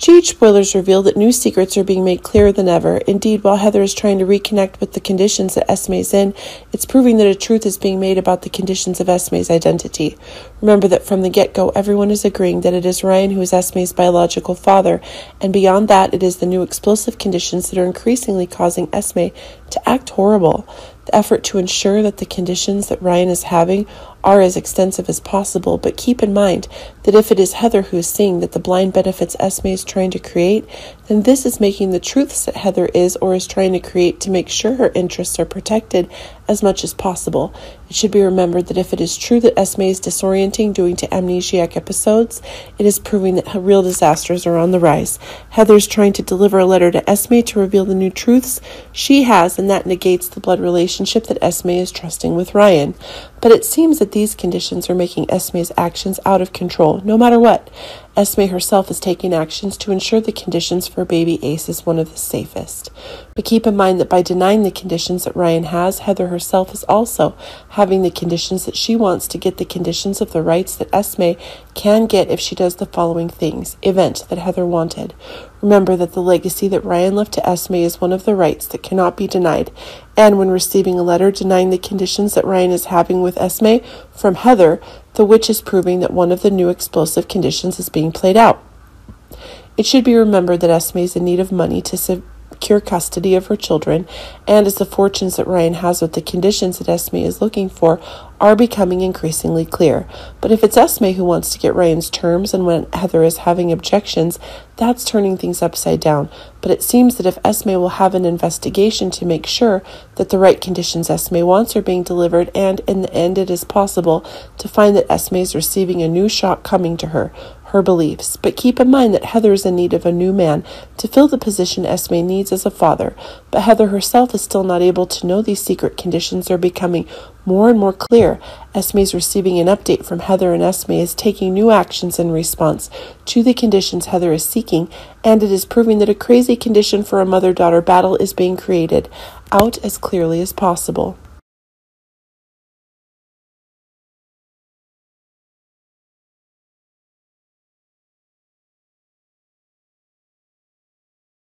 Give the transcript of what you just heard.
Huge spoilers reveal that new secrets are being made clearer than ever. Indeed, while Heather is trying to reconnect with the conditions that Esme is in, it's proving that a truth is being made about the conditions of Esme's identity. Remember that from the get go, everyone is agreeing that it is Ryan who is Esme's biological father, and beyond that, it is the new explosive conditions that are increasingly causing Esme to act horrible. The effort to ensure that the conditions that Ryan is having are as extensive as possible, but keep in mind that if it is Heather who is seeing that the blind benefits Esme is trying to create, then this is making the truths that Heather is or is trying to create to make sure her interests are protected as much as possible. It should be remembered that if it is true that Esme is disorienting due to amnesiac episodes, it is proving that real disasters are on the rise. Heather is trying to deliver a letter to Esme to reveal the new truths she has, and that negates the blood relationship that Esme is trusting with Ryan. But it seems that these conditions are making Esme's actions out of control, no matter what. Esme herself is taking actions to ensure the conditions for baby Ace is one of the safest. But keep in mind that by denying the conditions that Ryan has, Heather herself is also having the conditions that she wants to get the conditions of the rights that Esme can get if she does the following things event that Heather wanted. Remember that the legacy that Ryan left to Esme is one of the rights that cannot be denied. And when receiving a letter denying the conditions that Ryan is having with Esme from Heather, the witch is proving that one of the new explosive conditions is being played out. It should be remembered that Esme is in need of money to secure custody of her children, and as the fortunes that Ryan has with the conditions that Esme is looking for are becoming increasingly clear. But if it's Esme who wants to get Ryan's terms, and when Heather is having objections, that's turning things upside down. But it seems that if Esme will have an investigation to make sure that the right conditions Esme wants are being delivered, and in the end it is possible to find that Esme is receiving a new shock coming to her, her beliefs. But keep in mind that Heather is in need of a new man to fill the position Esme needs as a father. But Heather herself is still not able to know these secret conditions are becoming more and more clear. Esme is receiving an update from Heather, and Esme is taking new actions in response to the conditions Heather is seeking, and it is proving that a crazy condition for a mother daughter battle is being created out as clearly as possible.